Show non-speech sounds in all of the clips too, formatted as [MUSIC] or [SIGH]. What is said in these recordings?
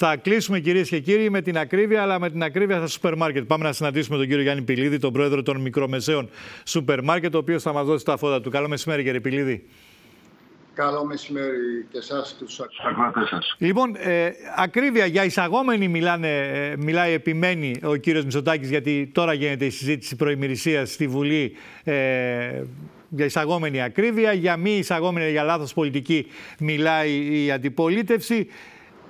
Θα κλείσουμε κυρίες και κύριοι με την ακρίβεια, αλλά με την ακρίβεια στα σούπερ μάρκετ. Πάμε να συναντήσουμε τον κύριο Γιάννη Πιλίδη, τον πρόεδρο των μικρομεσαίων σούπερ μάρκετ, ο οποίος θα μας δώσει τα φώτα του. Καλό μεσημέρι, κύριε Πιλίδη. Καλό μεσημέρι και εσάς και τους ακροατές σας. Λοιπόν, ε, ακρίβεια για εισαγόμενη μιλάνε, ε, μιλάει, επιμένει ο κύριος Μητσοτάκης, γιατί τώρα γίνεται η συζήτηση προημηρησία στη Βουλή. Ε, για εισαγόμενη ακρίβεια, για μη εισαγόμενη, για λάθος πολιτική μιλάει η αντιπολίτευση.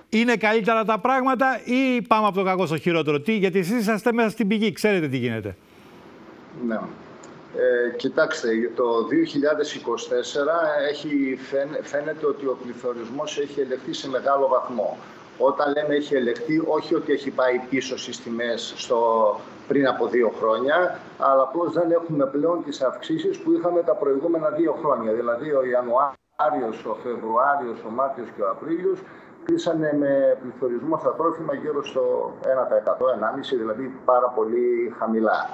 Είναι καλύτερα τα πράγματα ή πάμε από το κακό στο χειρότερο; Τι, γιατί εσείς είσαστε μέσα στην πηγή, ξέρετε τι γίνεται. Ναι. Ε, κοιτάξτε, το 2024 έχει, φαίνεται ότι ο πληθωρισμός έχει ελεγχθεί σε μεγάλο βαθμό. Όταν λέμε έχει ελεγχθεί, όχι ότι έχει πάει πίσω στις τιμές στο, πριν από δύο χρόνια, αλλά απλώς δεν έχουμε πλέον τις αυξήσεις που είχαμε τα προηγούμενα δύο χρόνια. Δηλαδή ο Ιανουάριος, ο Φεβρουάριος, ο Μάρτιος και ο Απρίλιος κλείσανε με πληθωρισμό στα τρόφιμα γύρω στο 1%, 1,5%, δηλαδή πάρα πολύ χαμηλά.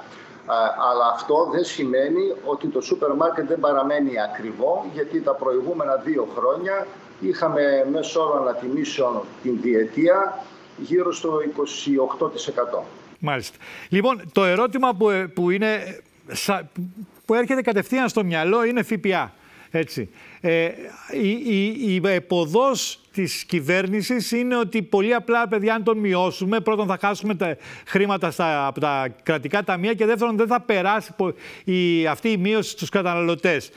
Αλλά αυτό δεν σημαίνει ότι το σούπερ μάρκετ δεν παραμένει ακριβό, γιατί τα προηγούμενα δύο χρόνια είχαμε μέσω όρο ανατιμήσεων την διετία γύρω στο 28%. Μάλιστα. Λοιπόν, το ερώτημα που, ε, που, είναι, που έρχεται κατευθείαν στο μυαλό είναι ΦΠΑ. Έτσι. Ε, η, η, η εποδός της κυβέρνησης είναι ότι πολύ απλά, παιδιά, αν τον μειώσουμε, πρώτον θα χάσουμε τα χρήματα στα, από τα κρατικά ταμεία και δεύτερον δεν θα περάσει η, αυτή η μείωση στους καταναλωτές.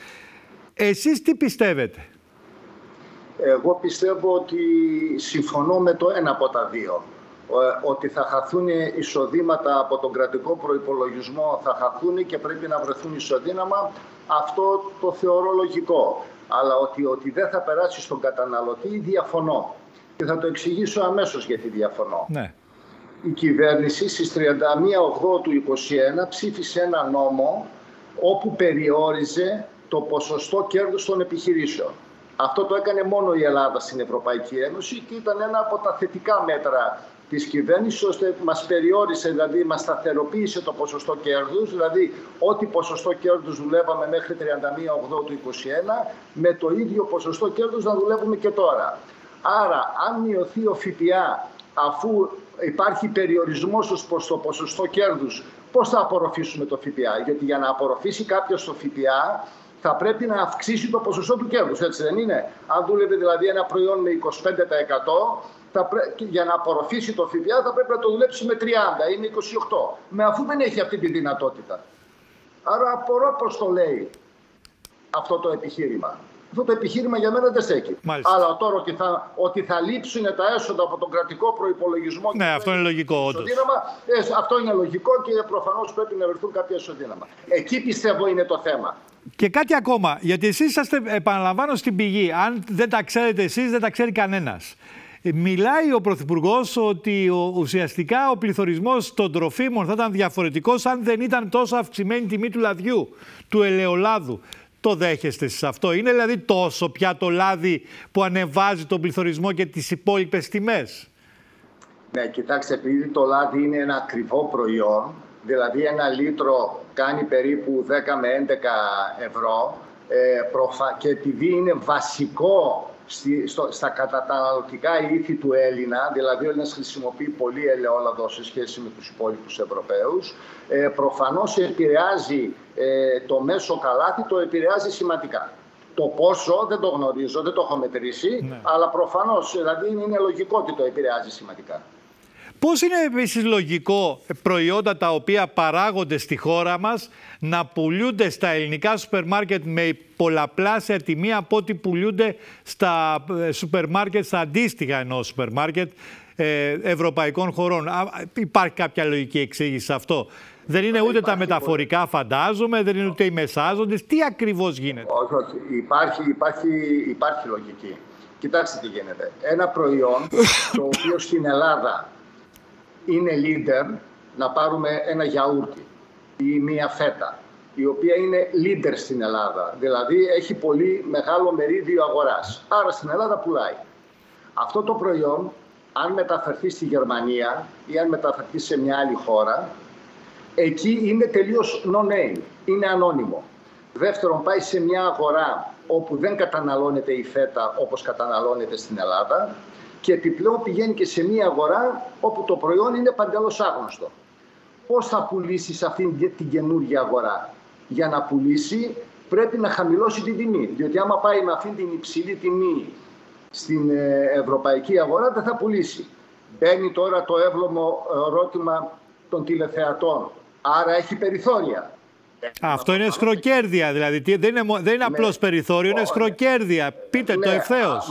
Εσείς τι πιστεύετε; Εγώ πιστεύω ότι συμφωνώ με το ένα από τα δύο. Ε, ότι θα χαθούν εισοδήματα από τον κρατικό προϋπολογισμό, θα χαθούν και πρέπει να βρεθούν ισοδύναμα, αυτό το θεωρώ λογικό. Αλλά ότι, ότι δεν θα περάσει στον καταναλωτή, διαφωνώ. Και θα το εξηγήσω αμέσως γιατί διαφωνώ. Ναι. Η κυβέρνηση στις 31 του 2021 ψήφισε ένα νόμο όπου περιόριζε το ποσοστό κέρδους των επιχειρήσεων. Αυτό το έκανε μόνο η Ελλάδα στην Ευρωπαϊκή Ένωση και ήταν ένα από τα θετικά μέτρα της κυβέρνησης ώστε μας περιόρισε, δηλαδή μας σταθεροποίησε το ποσοστό κέρδους, δηλαδή ό,τι ποσοστό κέρδους δουλεύαμε μέχρι 31 του 2021, με το ίδιο ποσοστό κέρδους να δουλεύουμε και τώρα. Άρα, αν μειωθεί ο ΦΠΑ αφού υπάρχει περιορισμός ως προς το ποσοστό κέρδους, πώς θα απορροφήσουμε το ΦΠΑ; Γιατί για να απορροφήσει κάποιος το ΦΠΑ θα πρέπει να αυξήσει το ποσοστό του κέρδους, έτσι δεν είναι; Αν δούλευε δηλαδή ένα προϊόν με 25%, θα για να απορροφήσει το ΦΠΑ θα πρέπει να το δουλέψει με 30, είναι 28. Με αφού δεν έχει αυτή τη δυνατότητα. Άρα απορώ πώς το λέει αυτό το επιχείρημα. Αυτό το επιχείρημα για μένα δεν στέκει. Αλλά τώρα ότι θα, ότι θα λείψουν τα έσοδα από τον κρατικό προπολογισμό. Ναι, αυτό είναι λογικό. ε, αυτό είναι λογικό και προφανώς πρέπει να βρεθούν κάποια ισοδύναμα. Εκεί πιστεύω είναι το θέμα. Και κάτι ακόμα, γιατί εσείς είσαστε, επαναλαμβάνω, στην πηγή. Αν δεν τα ξέρετε εσείς, δεν τα ξέρει κανένας. Ε, μιλάει ο Πρωθυπουργός ότι ο, ουσιαστικά ο πληθωρισμός των τροφίμων θα ήταν διαφορετικός αν δεν ήταν τόσο αυξημένη τιμή του λαδιού, του ελαιολάδου. Το δέχεστε σε αυτό; Είναι δηλαδή τόσο πια το λάδι που ανεβάζει τον πληθωρισμό και τις υπόλοιπες τιμές; Ναι, κοιτάξτε, επειδή το λάδι είναι ένα ακριβό προϊόν, δηλαδή ένα λίτρο κάνει περίπου 10 με 11 ευρώ ε, προφα... και επειδή είναι βασικό στη, στο, στα καταναλωτικά ήθη του Έλληνα, δηλαδή ο Έλληνας χρησιμοποιεί πολύ ελαιόλαδο σε σχέση με τους υπόλοιπους Ευρωπαίους, ε, προφανώς επηρεάζει ε, το μέσο καλάθι, το επηρεάζει σημαντικά. Το πόσο δεν το γνωρίζω, δεν το έχω μετρήσει, ναι. αλλά προφανώς δηλαδή είναι λογικό ότι το επηρεάζει σημαντικά. Πώς είναι επίσης λογικό προϊόντα τα οποία παράγονται στη χώρα μας να πουλούνται στα ελληνικά σούπερ μάρκετ με πολλαπλάσια τιμή από ό,τι πουλούνται στα ε, σούπερ μάρκετ, στα αντίστοιχα ενός σούπερ μάρκετ ε, ευρωπαϊκών χωρών. Υπάρχει κάποια λογική εξήγηση σε αυτό; Δεν είναι ούτε τα μεταφορικά, φαντάζομαι, δεν είναι ούτε οι μεσάζοντες. Τι ακριβώς γίνεται; Όχι, όχι. Υπάρχει, υπάρχει, υπάρχει λογική. Κοιτάξτε τι γίνεται. Ένα προϊόν το οποίο στην Ελλάδα είναι leader να πάρουμε ένα γιαούρτι ή μία φέτα, η οποία είναι leader στην Ελλάδα. Δηλαδή έχει πολύ μεγάλο μερίδιο αγοράς. Άρα στην Ελλάδα πουλάει. Αυτό το προϊόν, αν μεταφερθεί στη Γερμανία ή αν μεταφερθεί σε μια άλλη χώρα, εκεί είναι τελείως no-name, είναι ανώνυμο. Δεύτερον, πάει σε μια αγορά όπου δεν καταναλώνεται η φέτα όπως καταναλώνεται στην Ελλάδα και επιπλέον πηγαίνει και σε μια αγορά όπου το προϊόν είναι παντελώς άγνωστο. Πώς θα πουλήσει αυτήν την καινούργια αγορά; Για να πουλήσει πρέπει να χαμηλώσει την τιμή. Διότι άμα πάει με αυτήν την υψηλή τιμή στην ε, ευρωπαϊκή αγορά δεν θα πουλήσει. Μπαίνει τώρα το εύλογο ερώτημα των τηλεθεατών. Άρα έχει περιθώρια. Αυτό είναι σκροκέρδια, δηλαδή. Δεν είναι, δεν είναι ναι. απλώς περιθώριο, είναι σκροκέρδια. Πείτε το ναι, ευθέως.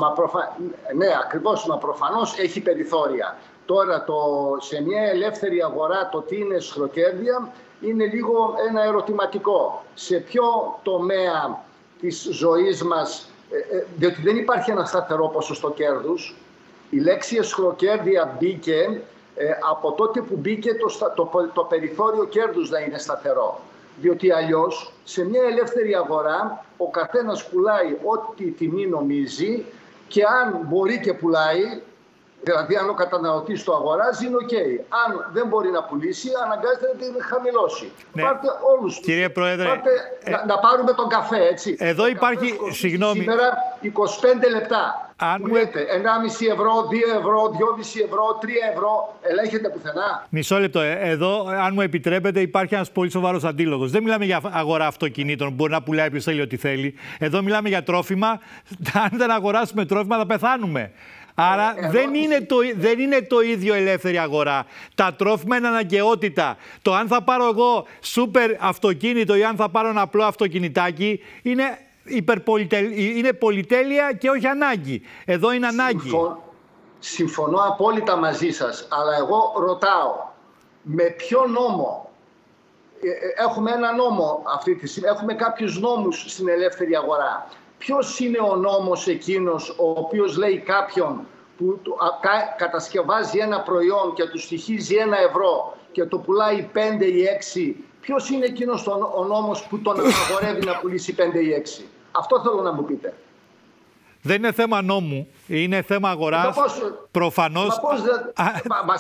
Ναι, ακριβώς, μα προφανώς έχει περιθώρια. Τώρα, το, σε μια ελεύθερη αγορά, το τι είναι σκροκέρδια είναι λίγο ένα ερωτηματικό. Σε ποιο τομέα της ζωής μας, ε, ε, διότι δεν υπάρχει ένα σταθερό ποσοστό κέρδους, η λέξη εσχροκέρδια μπήκε ε, από τότε που μπήκε το, το, το περιθώριο κέρδους να είναι σταθερό. Διότι αλλιώς σε μια ελεύθερη αγορά ο καθένας πουλάει ό,τι τιμή νομίζει και αν μπορεί και πουλάει, δηλαδή αν ο καταναλωτής το αγοράζει είναι οκ. Αν δεν μπορεί να πουλήσει αναγκάζεται να την χαμηλώσει. Ναι. Πάρτε όλους Κύριε Πρόεδρε, Πάρτε, ε... να, πάρουμε τον καφέ έτσι. Εδώ υπάρχει, συγγνώμη. Σήμερα 25 λεπτά. Αν μου λέτε 1,5 ευρώ, 2 ευρώ, 2,5 ευρώ, 3 ευρώ, ελέγχεται πουθενά. Μισό λεπτό. Ε, εδώ, αν μου επιτρέπετε, υπάρχει ένας πολύ σοβαρός αντίλογος. Δεν μιλάμε για αγορά αυτοκινήτων που μπορεί να πουλάει ποιος θέλει ό,τι θέλει. Εδώ μιλάμε για τρόφιμα. [LAUGHS] Αν δεν αγοράσουμε τρόφιμα, θα πεθάνουμε. Άρα ε, δεν, είναι το, δεν είναι το ίδιο ελεύθερη αγορά. Τα τρόφιμα είναι αναγκαιότητα. Το αν θα πάρω εγώ σούπερ αυτοκίνητο ή αν θα πάρω ένα απλό αυτοκινητάκι είναι είναι πολυτέλεια και όχι ανάγκη. Εδώ είναι ανάγκη. Συμφωνώ απόλυτα μαζί σας, αλλά εγώ ρωτάω, με ποιο νόμο, ε, ε, έχουμε ένα νόμο αυτή τη στιγμή, έχουμε κάποιους νόμους στην ελεύθερη αγορά. Ποιος είναι ο νόμος εκείνος ο οποίος λέει κάποιον που κατασκευάζει ένα προϊόν και του στοιχίζει ένα ευρώ και το πουλάει πέντε ή έξι, ποιος είναι εκείνος ο νόμος που τον αγορεύει να πουλήσει πέντε ή έξι; Αυτό θέλω να μου πείτε. Δεν είναι θέμα νόμου, είναι θέμα αγοράς. Προφανώς. Μα, μα,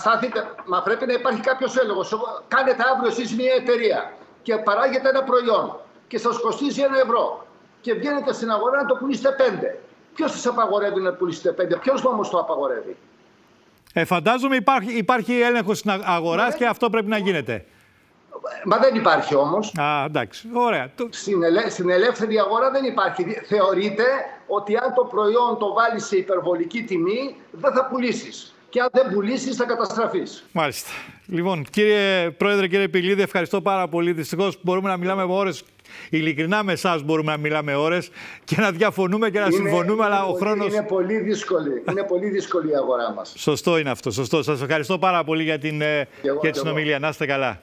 μα πρέπει να υπάρχει κάποιος έλεγχος. Κάνετε αύριο εσείς μια εταιρεία και παράγετε ένα προϊόν και σας κοστίζει ένα ευρώ και βγαίνετε στην αγορά να το πουλήσετε πέντε. Ποιος σας απαγορεύει να πουλήσετε πέντε, ποιος νόμος το απαγορεύει; Ε, φαντάζομαι υπάρχει, υπάρχει έλεγχος στην αγορά ναι. και αυτό πρέπει να γίνεται. Μα δεν υπάρχει όμως. Α, εντάξει. Ωραία. Στην, ελε... στην ελεύθερη αγορά δεν υπάρχει. Θεωρείται ότι αν το προϊόν το βάλεις σε υπερβολική τιμή, δεν θα πουλήσεις. Και αν δεν πουλήσεις, θα καταστραφείς. Μάλιστα. Λοιπόν, κύριε Πρόεδρε, κύριε Πηλίδη, ευχαριστώ πάρα πολύ. Δυστυχώς μπορούμε να μιλάμε ώρες. Ειλικρινά με εσάς μπορούμε να μιλάμε ώρες και να διαφωνούμε και να είναι, συμφωνούμε, αλλά ο χρόνο. Είναι πολύ δύσκολη. Είναι πολύ δύσκολη η αγορά μας. Σωστό είναι αυτό. Σωστό. Σας ευχαριστώ πάρα πολύ για την, ε, για την συνομιλία. Να είστε καλά.